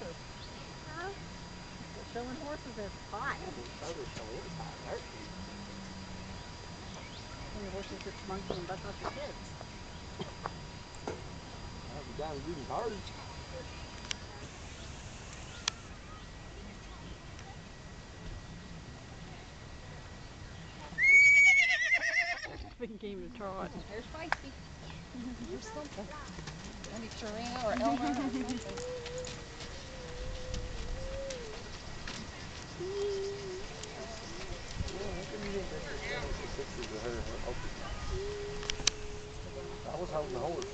horses. Huh? Showing horses is hot. So is showing it's hot, right? And the horses just monkey and buck off the kids. I'll be down rooting hard. game to try. There's Feisty. There's something. Maybe Torino or Elmer or something. 不长不厚的